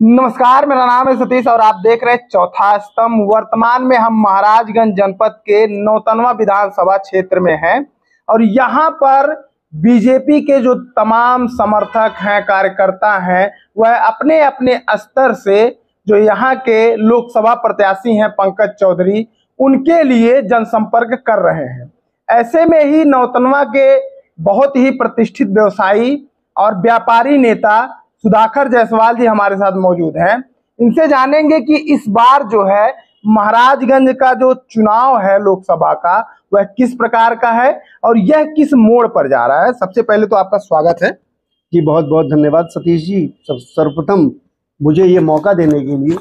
नमस्कार, मेरा नाम है सतीश और आप देख रहे हैं चौथा स्तंभ। वर्तमान में हम महाराजगंज जनपद के नौतनवा विधानसभा क्षेत्र में हैं और यहाँ पर बीजेपी के जो तमाम समर्थक हैं, कार्यकर्ता हैं, वह अपने अपने स्तर से जो यहाँ के लोकसभा प्रत्याशी हैं, पंकज चौधरी, उनके लिए जनसंपर्क कर रहे हैं। ऐसे में ही नौतनवा के बहुत ही प्रतिष्ठित व्यवसायी और व्यापारी नेता सुधाकर जायसवाल जी हमारे साथ मौजूद हैं। इनसे जानेंगे कि इस बार जो है, महाराजगंज का जो चुनाव है लोकसभा का, वह किस प्रकार का है और यह किस मोड़ पर जा रहा है। सबसे पहले तो आपका स्वागत है। जी बहुत बहुत धन्यवाद सतीश जी। सब, सर्वप्रथम मुझे ये मौका देने के लिए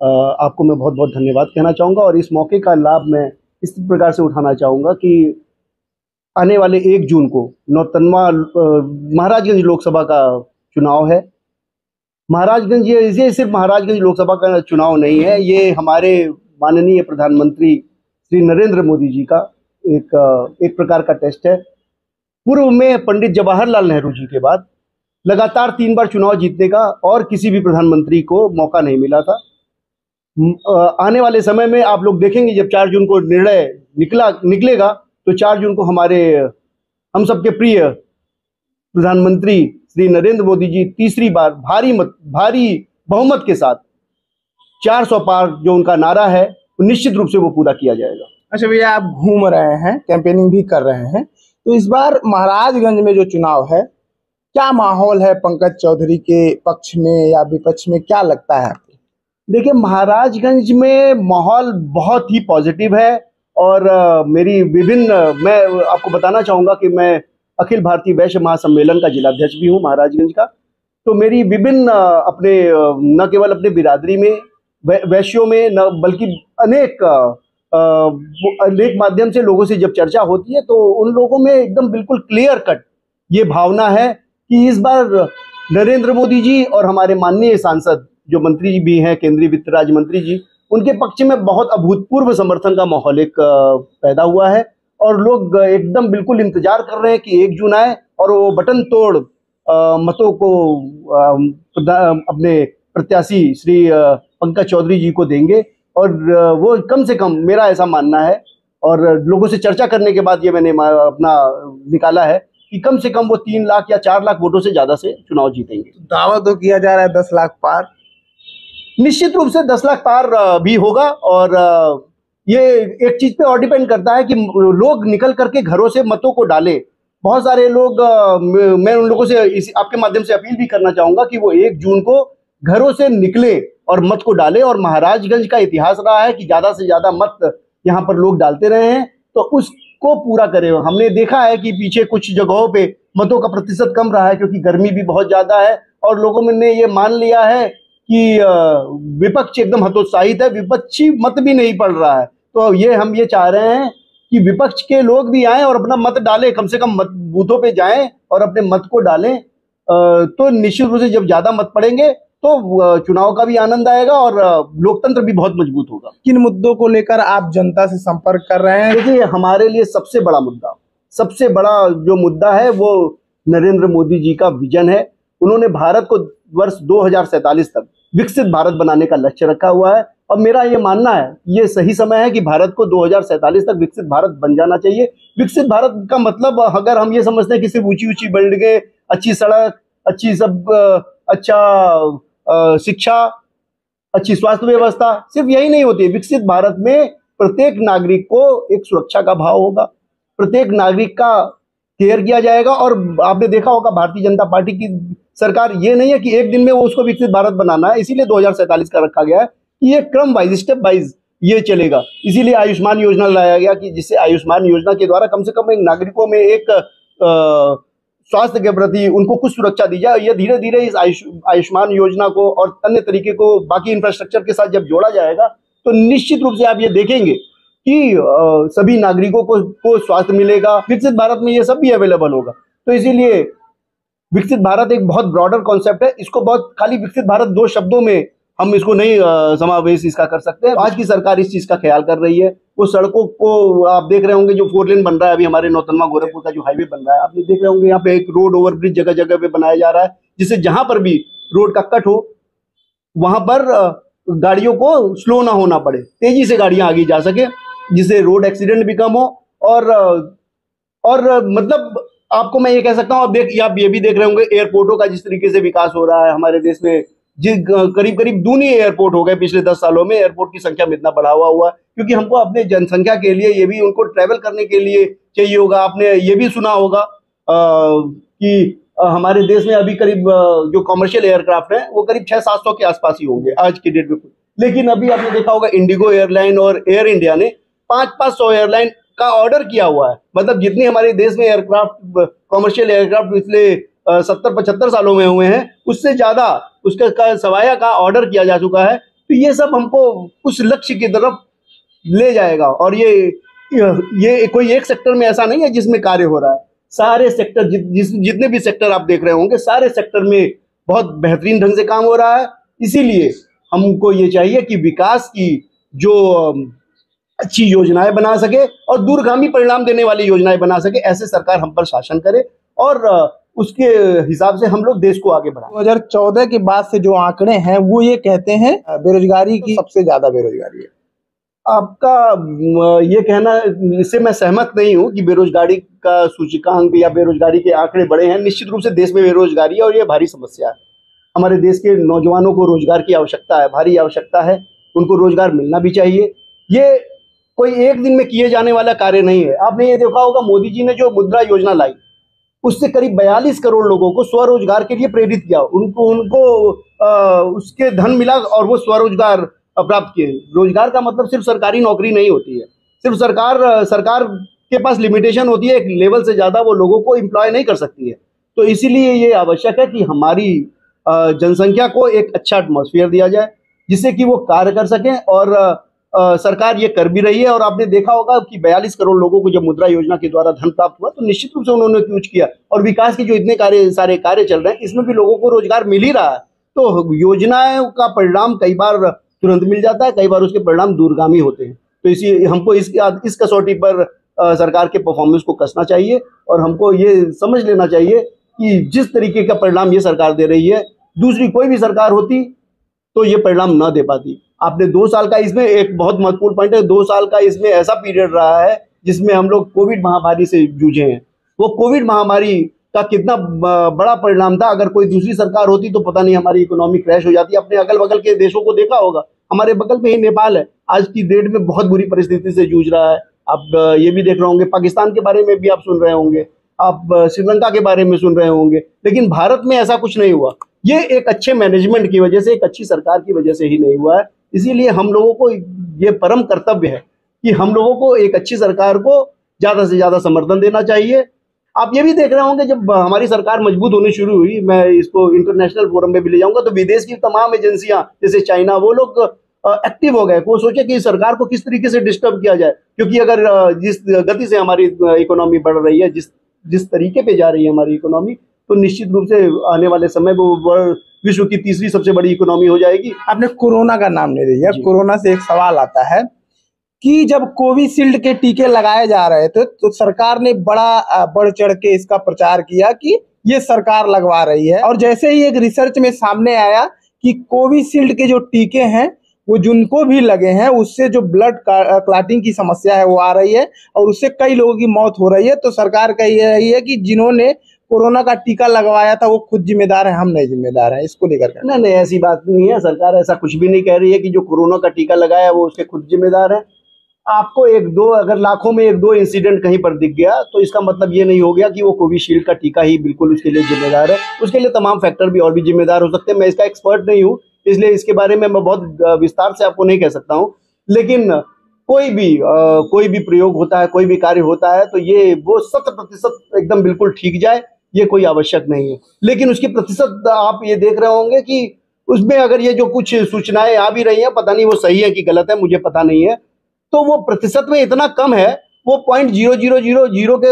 आपको मैं बहुत बहुत धन्यवाद कहना चाहूँगा और इस मौके का लाभ मैं इस प्रकार से उठाना चाहूँगा कि आने वाले एक जून को नौतनवा महाराजगंज लोकसभा का चुनाव है। महाराजगंज, ये ये सिर्फ़ महाराजगंज लोकसभा का चुनाव नहीं है, ये हमारे माननीय प्रधानमंत्री श्री नरेंद्र मोदी जी का एक एक प्रकार का टेस्ट है। पूर्व में पंडित जवाहरलाल नेहरू जी के बाद लगातार तीन बार चुनाव जीतने का और किसी भी प्रधानमंत्री को मौका नहीं मिला था। आने वाले समय में आप लोग देखेंगे, जब चार जून को निर्णय निकला, निकलेगा तो चार जून को हमारे, हम सबके प्रिय प्रधानमंत्री श्री नरेंद्र मोदी जी तीसरी बार भारी मत भारी बहुमत के साथ 400 पार जो उनका नारा है निश्चित रूप से वो पूरा किया जाएगा। अच्छा भैया आप घूम रहे हैं कैंपेनिंग भी कर रहे हैं तो इस बार महाराजगंज में जो चुनाव है क्या माहौल है पंकज चौधरी के पक्ष में या विपक्ष में क्या लगता है आपको? देखिए महाराजगंज में माहौल बहुत ही पॉजिटिव है और मेरी विभिन्न मैं आपको बताना चाहूँगा कि मैं अखिल भारतीय वैश्य महासम्मेलन का जिलाध्यक्ष भी हूँ, महाराजगंज का। तो मेरी विभिन्न अपने न केवल अपने बिरादरी में वैश्यों में, न, बल्कि अनेक अनेक माध्यम से लोगों से जब चर्चा होती है तो उन लोगों में एकदम बिल्कुल क्लियर कट ये भावना है कि इस बार नरेंद्र मोदी जी और हमारे माननीय सांसद, जो मंत्री जी भी हैं, केंद्रीय वित्त राज्य मंत्री जी, उनके पक्ष में बहुत अभूतपूर्व समर्थन का माहौल एक पैदा हुआ है। और लोग एकदम बिल्कुल इंतज़ार कर रहे हैं कि एक जून आए और वो बटन तोड़ अ, मतों को प्रधा- अपने प्रत्याशी श्री पंकज चौधरी जी को देंगे। और वो कम से कम मेरा ऐसा मानना है और लोगों से चर्चा करने के बाद ये मैंने अपना निकाला है कि कम से कम वो तीन लाख या चार लाख वोटों से ज़्यादा से चुनाव जीतेंगे। दावा तो किया जा रहा है दस लाख पार। निश्चित रूप से दस लाख पार भी होगा और ये एक चीज़ पे और डिपेंड करता है कि लोग निकल करके घरों से मतों को डाले। बहुत सारे लोग मैं उन लोगों से इस, आपके माध्यम से अपील भी करना चाहूँगा कि वो एक जून को घरों से निकले और मत को डाले। और महाराजगंज का इतिहास रहा है कि ज़्यादा से ज़्यादा मत यहाँ पर लोग डालते रहे हैं। तो उसको पूरा करें। हमने देखा है कि पीछे कुछ जगहों पे मतों का प्रतिशत कम रहा है क्योंकि गर्मी भी बहुत ज़्यादा है और लोगों ने ये मान लिया है कि विपक्ष एकदम हतोत्साहित है। विपक्षी मत भी नहीं पड़ रहा है। तो ये हम ये चाह रहे हैं कि विपक्ष के लोग भी आए और अपना मत डालें कम से कम मत बूथों पे जाएँ और अपने मत को डालें। तो निश्चित रूप से जब ज़्यादा मत पड़ेंगे तो चुनाव का भी आनंद आएगा और लोकतंत्र भी बहुत मज़बूत होगा। किन मुद्दों को लेकर आप जनता से संपर्क कर रहे हैं? देखिए हमारे लिए सबसे बड़ा मुद्दा सबसे बड़ा जो मुद्दा है वो नरेंद्र मोदी जी का विजन है। उन्होंने भारत को वर्ष दो तक विकसित भारत बनाने का लक्ष्य रखा हुआ है। और मेरा ये मानना है, ये सही समय है कि भारत को दो हज़ार सैंतालीस तक विकसित भारत बन जाना चाहिए। विकसित भारत का मतलब अगर हम ये समझते हैं कि सिर्फ़ ऊँची ऊँची बिल्डिंगें, अच्छी सड़क, अच्छी सब अच्छा शिक्षा, अच्छी स्वास्थ्य व्यवस्था, सिर्फ़ यही नहीं होती। विकसित भारत में प्रत्येक नागरिक को एक सुरक्षा का भाव होगा। प्रत्येक नागरिक का केयर किया जाएगा और आपने देखा होगा भारतीय जनता पार्टी की सरकार ये नहीं है कि एक दिन में वो उसको विकसित भारत बनाना है। इसीलिए दो का रखा गया है कि ये क्रम वाइज स्टेप वाइज ये चलेगा। इसीलिए आयुष्मान योजना लाया गया कि जिससे आयुष्मान योजना के द्वारा कम से कम एक नागरिकों में एक स्वास्थ्य के प्रति उनको कुछ सुरक्षा दी जाए। ये धीरे धीरे इस आयुष, आयुष्मान योजना को और अन्य तरीके को बाकी इंफ्रास्ट्रक्चर के साथ जब जोड़ा जाएगा तो निश्चित रूप से आप ये देखेंगे कि सभी नागरिकों को को स्वास्थ्य मिलेगा, विकसित भारत में ये सब भी अवेलेबल होगा। तो इसीलिए विकसित भारत एक बहुत ब्रॉडर कॉन्सेप्ट है। इसको बहुत, खाली विकसित भारत दो शब्दों में हम इसको नहीं समावेश इसका कर सकते हैं। आज की सरकार इस चीज़ का ख्याल कर रही है। वो सड़कों को आप देख रहे होंगे, जो फोर लेन बन रहा है अभी हमारे नौतनवा गोरखपुर का जो हाईवे बन रहा है। आप देख रहे होंगे, यहाँ पे एक रोड ओवर ब्रिज जगह जगह पे बनाया जा रहा है, जिससे जहाँ पर भी रोड का कट हो, वहाँ पर गाड़ियों को स्लो ना होना पड़े। तेज़ी से गाड़ियाँ आगे जा सके। जिससे रोड एक्सीडेंट भी कम हो और और मतलब आपको मैं ये कह सकता हूँ आप देख आप ये भी देख रहे होंगे एयरपोर्टों का जिस तरीके से विकास हो रहा है हमारे देश में जिस करीब करीब दूनी एयरपोर्ट हो गए पिछले दस सालों में एयरपोर्ट की संख्या में इतना बढ़ावा हुआ क्योंकि हमको अपने जनसंख्या के लिए ये भी उनको ट्रेवल करने के लिए चाहिए होगा आपने ये भी सुना होगा आ, कि हमारे देश में अभी करीब जो कॉमर्शियल एयरक्राफ्ट है वो करीब छह सात सौ के आसपास ही होंगे आज की डेट में लेकिन अभी आपने देखा होगा इंडिगो एयरलाइन और एयर इंडिया ने पाँच पाँच सौ एयरलाइन का ऑर्डर किया हुआ है। मतलब जितनी हमारे देश में एयरक्राफ्ट कॉमर्शियल एयरक्राफ्ट पिछले सत्तर पचहत्तर सालों में हुए हैं उससे ज़्यादा उसका का सवाया का ऑर्डर किया जा चुका है। तो ये सब हमको उस लक्ष्य की तरफ़ ले जाएगा। और ये ये कोई एक सेक्टर में ऐसा नहीं है जिसमें कार्य हो रहा है। सारे सेक्टर जि, जिस जितने भी सेक्टर आप देख रहे होंगे सारे सेक्टर में बहुत बेहतरीन ढंग से काम हो रहा है। इसीलिए हमको ये चाहिए कि विकास की जो अच्छी योजनाएँ बना सके और दूरगामी परिणाम देने वाली योजनाएँ बना सके ऐसे सरकार हम पर शासन करे और उसके हिसाब से हम लोग देश को आगे बढ़ाए। दो हज़ार चौदह के बाद से जो आंकड़े हैं वो ये कहते हैं बेरोजगारी की सबसे ज़्यादा बेरोजगारी है। आपका ये कहना इससे मैं सहमत नहीं हूँ कि बेरोजगारी का सूचकांक या बेरोजगारी के आंकड़े बड़े हैं। निश्चित रूप से देश में बेरोजगारी है और ये भारी समस्या है। हमारे देश के नौजवानों को रोज़गार की आवश्यकता है भारी आवश्यकता है। उनको रोज़गार मिलना भी चाहिए। ये कोई एक दिन में किए जाने वाला कार्य नहीं है। आपने ये देखा होगा मोदी जी ने जो मुद्रा योजना लाई उससे करीब बयालीस करोड़ लोगों को स्वरोजगार के लिए प्रेरित किया। उनको उनको आ, उसके धन मिला और वो स्वरोजगार प्राप्त किए। रोज़गार का मतलब सिर्फ़ सरकारी नौकरी नहीं होती है। सिर्फ़ सरकार सरकार के पास लिमिटेशन होती है एक लेवल से ज़्यादा वो लोगों को एम्प्लॉय नहीं कर सकती है। तो इसीलिए ये आवश्यक है कि हमारी जनसंख्या को एक अच्छा एटमोसफियर दिया जाए जिससे कि वो कार्य कर सकें और सरकार ये कर भी रही है और आपने देखा होगा कि 42 करोड़ लोगों को जब मुद्रा योजना के द्वारा धन प्राप्त हुआ तो निश्चित रूप से उन्होंने यूज़ किया। और विकास के जो इतने कार्य सारे कार्य चल रहे हैं इसमें भी लोगों को रोज़गार मिल ही रहा है। तो योजनाओं का परिणाम कई बार तुरंत मिल जाता है कई बार उसके परिणाम दूरगामी होते हैं। तो इसी हमको इस इस कसौटी पर आ, सरकार के परफॉर्मेंस को कसना चाहिए और हमको ये समझ लेना चाहिए कि जिस तरीके का परिणाम ये सरकार दे रही है दूसरी कोई भी सरकार होती तो ये परिणाम न दे पाती। आपने दो साल का इसमें एक बहुत महत्वपूर्ण पॉइंट है, दो साल का इसमें ऐसा पीरियड रहा है जिसमें हम लोग कोविड महामारी से जूझे हैं। वो कोविड महामारी का कितना बड़ा परिणाम था, अगर कोई दूसरी सरकार होती तो पता नहीं हमारी इकोनॉमी क्रैश हो जाती। अपने अगल बगल के देशों को देखा होगा, हमारे बगल में ही नेपाल है। आज की डेट में बहुत बुरी परिस्थिति से जूझ रहा है। आप ये भी देख रहे होंगे, पाकिस्तान के बारे में भी आप सुन रहे होंगे, आप श्रीलंका के बारे में सुन रहे होंगे। लेकिन भारत में ऐसा कुछ नहीं हुआ। ये एक अच्छे मैनेजमेंट की वजह से, एक अच्छी सरकार की वजह से ही नहीं हुआ है। इसीलिए हम लोगों को ये परम कर्तव्य है कि हम लोगों को एक अच्छी सरकार को ज़्यादा से ज़्यादा समर्थन देना चाहिए। आप ये भी देख रहे होंगे, जब हमारी सरकार मज़बूत होनी शुरू हुई, मैं इसको इंटरनेशनल फोरम में भी ले जाऊँगा तो विदेश की तमाम एजेंसियाँ जैसे चाइना वो लोग एक्टिव हो गए। वो सोचे कि सरकार को किस तरीके से डिस्टर्ब किया जाए, क्योंकि अगर जिस गति से हमारी इकोनॉमी बढ़ रही है, जिस जिस तरीके पे जा रही है हमारी इकोनॉमी तो निश्चित रूप से आने वाले समय वो विश्व की तीसरी सबसे बड़ी इकोनॉमी हो जाएगी। आपने कोरोना का नाम नहीं दिया कोरोना से एक सवाल आता है कि जब कोविशील्ड के टीके लगाए जा रहे थे तो सरकार ने बड़ा बढ़ चढ़ के इसका प्रचार किया कि ये सरकार लगवा रही है। और जैसे ही एक रिसर्च में सामने आया कि कोविशील्ड के जो टीके हैं वो जिनको भी लगे हैं उससे जो ब्लड क्लाटिंग की समस्या है वो आ रही है और उससे कई लोगों की मौत हो रही है। तो सरकार का ये है कि जिन्होंने कोरोना का टीका लगवाया था वो खुद जिम्मेदार है हम नहीं जिम्मेदार है इसको लेकर नहीं नहीं ऐसी बात नहीं है सरकार ऐसा कुछ भी नहीं कह रही है कि जो कोरोना का टीका लगाया वो उसके खुद जिम्मेदार है। आपको एक दो अगर लाखों में एक दो इंसिडेंट कहीं पर दिख गया तो इसका मतलब ये नहीं हो गया कि वो कोविशील्ड का टीका ही बिल्कुल उसके लिए जिम्मेदार है। उसके लिए तमाम फैक्टर भी और भी जिम्मेदार हो सकते हैं। मैं इसका एक्सपर्ट नहीं हूँ इसलिए इसके बारे में मैं बहुत विस्तार से आपको नहीं कह सकता हूँ। लेकिन कोई भी आ, कोई भी प्रयोग होता है कोई भी कार्य होता है तो ये वो शत प्रतिशत एकदम बिल्कुल ठीक जाए। ये कोई आवश्यक नहीं है। लेकिन उसकी प्रतिशत आप ये देख रहे होंगे कि उसमें अगर ये जो कुछ सूचनाएँ आ भी रही हैं, पता नहीं वो सही है कि गलत है, मुझे पता नहीं है तो वो प्रतिशत में इतना कम है, वो point zero zero zero zero के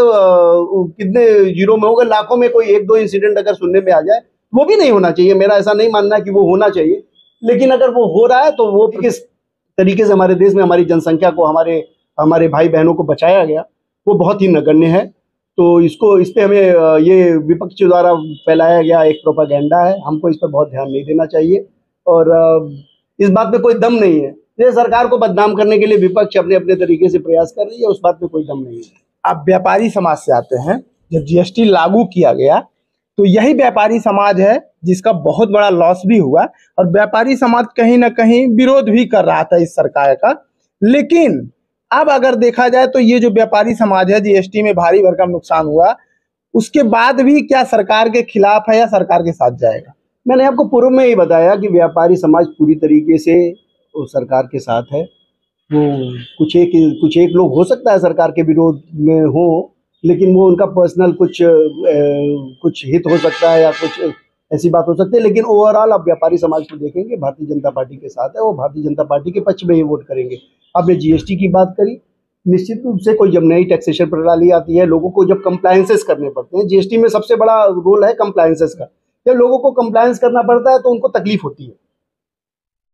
कितने ज़ीरो में होगा, लाखों में कोई एक दो इंसिडेंट अगर सुनने में आ जाए, वो भी नहीं होना चाहिए। मेरा ऐसा नहीं मानना कि वो होना चाहिए, लेकिन अगर वो हो रहा है तो वो किस तरीके से हमारे देश में, हमारी जनसंख्या को, हमारे हमारे भाई बहनों को बचाया गया, वो बहुत ही नगण्य है। तो इसको, इस पर हमें ये विपक्ष द्वारा फैलाया गया एक प्रोपागेंडा है। हमको इस पर बहुत ध्यान नहीं देना चाहिए। और इस बात में कोई दम नहीं है। ये सरकार को बदनाम करने के लिए विपक्ष अपने अपने तरीके से प्रयास कर रही है। उस बात में कोई दम नहीं है। आप व्यापारी समाज से आते हैं। जब जीएसटी लागू किया गया तो यही व्यापारी समाज है जिसका बहुत बड़ा लॉस भी हुआ। और व्यापारी समाज कहीं ना कहीं विरोध भी कर रहा था इस सरकार का। लेकिन अब अगर देखा जाए तो ये जो व्यापारी समाज है जीएसटी में भारी भरकम नुकसान हुआ उसके बाद भी क्या सरकार के खिलाफ है या सरकार के साथ जाएगा? मैंने आपको पूर्व में ही बताया कि व्यापारी समाज पूरी तरीके से सरकार के साथ है। वो कुछ एक कुछ एक लोग हो सकता है सरकार के विरोध में हो लेकिन वो उनका पर्सनल कुछ ए, कुछ हित हो सकता है या कुछ ऐसी बात हो सकती है लेकिन ओवरऑल आप व्यापारी समाज को देखेंगे भारतीय जनता पार्टी के साथ है वो भारतीय जनता पार्टी के पक्ष में ही वोट करेंगे। आपने जीएसटी की बात करी, निश्चित रूप से कोई जब नई टैक्सेशन प्रणाली आती है, लोगों को जब कंप्लायंसेस करने पड़ते हैं जीएसटी में सबसे बड़ा रोल है कंप्लायंसेस का। जब लोगों को कंप्लायंस करना पड़ता है तो उनको तकलीफ़ होती है।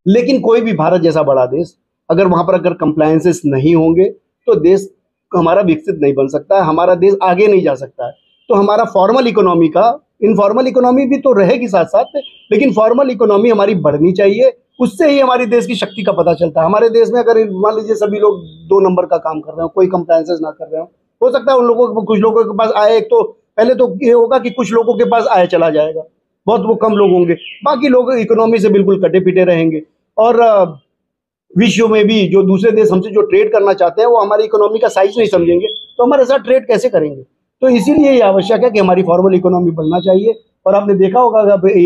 लेकिन कोई भी भारत जैसा बड़ा देश, अगर वहाँ पर अगर कंप्लायंसेस नहीं होंगे तो देश हमारा विकसित नहीं बन सकता है, हमारा देश आगे नहीं जा सकता है। तो हमारा फॉर्मल इकोनॉमी का इनफॉर्मल इकोनॉमी भी तो रहेगी साथ साथ लेकिन फॉर्मल इकोनॉमी हमारी बढ़नी चाहिए उससे ही हमारे देश की शक्ति का पता चलता है। हमारे देश में अगर मान लीजिए सभी लोग दो नंबर का काम कर रहे हो, कोई कंप्लायंसेस ना कर रहे हो हो सकता है उन लोगों को कुछ लोगों के पास आए, एक तो पहले तो ये होगा कि कुछ लोगों के पास आया चला जाएगा। बहुत वो कम लोग होंगे। बाकी लोग इकोनॉमी से बिल्कुल कटे पिटे रहेंगे। और विश्व में भी जो दूसरे देश हमसे जो ट्रेड करना चाहते हैं, वो हमारी इकोनॉमी का साइज़ नहीं समझेंगे। तो हमारे साथ ट्रेड कैसे करेंगे? तो इसीलिए ये आवश्यक है कि हमारी फॉर्मल इकोनॉमी बनना चाहिए। और आपने देखा होगा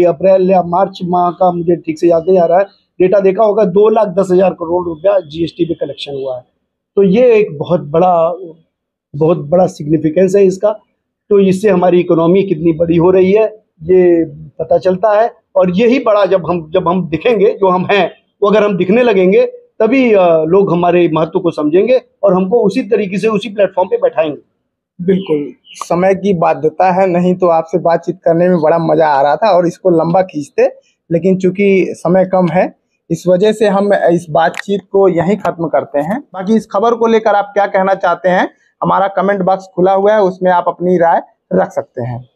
अप्रैल या मार्च माह का मुझे ठीक से याद नहीं आ रहा है डेटा देखा होगा, दो लाख दस हज़ार करोड़ रुपया जीएसटी पे कलेक्शन हुआ है। तो ये एक बहुत बड़ा बहुत बड़ा सिग्निफिकेंस है इसका। तो इससे हमारी इकोनॉमी कितनी बड़ी हो रही है, ये पता चलता है। और यही बड़ा जब हम जब हम दिखेंगे, जो हम हैं, वो अगर हम दिखने लगेंगे, तभी लोग हमारे महत्व को समझेंगे और हमको उसी तरीके से उसी प्लेटफॉर्म पे बैठाएँगे। बिल्कुल। समय की बाध्यता है, नहीं तो आपसे बातचीत करने में बड़ा मज़ा आ रहा था और इसको लंबा खींचते, लेकिन चूँकि समय कम है इस वजह से हम इस बातचीत को यहीं खत्म करते हैं। बाकी इस खबर को लेकर आप क्या कहना चाहते हैं, हमारा कमेंट बॉक्स खुला हुआ है, उसमें आप अपनी राय रख सकते हैं।